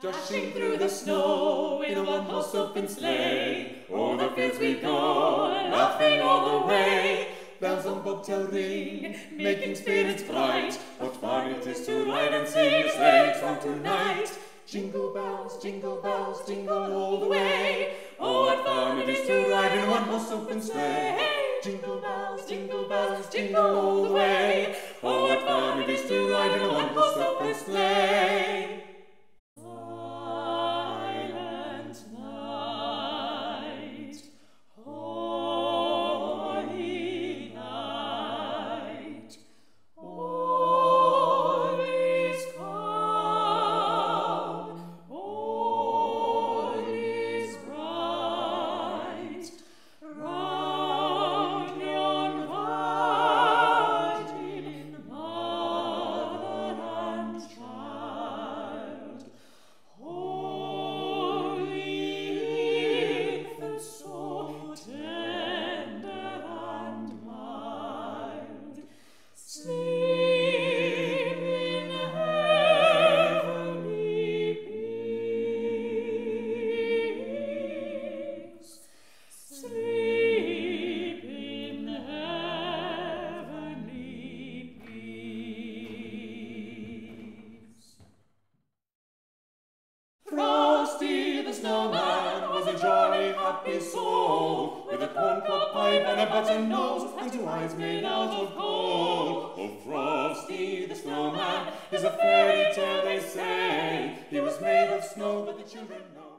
Dashing through the snow in a one-horse open sleigh, o'er the fields we go, laughing all the way. Bells on bobtail ring, making spirits bright. What fun it is to ride and sing a sleigh song tonight! Jingle bells, jingle bells, jingle all the way. Oh, what fun it is to ride in a one-horse open sleigh! Jingle bells, jingle bells, jingle all the way. Snowman was a jolly happy soul, with a corncob pipe and a button nose, and two eyes made out of gold. Oh, Frosty the snowman is a fairy tale, they say. He was made of snow, but the children know.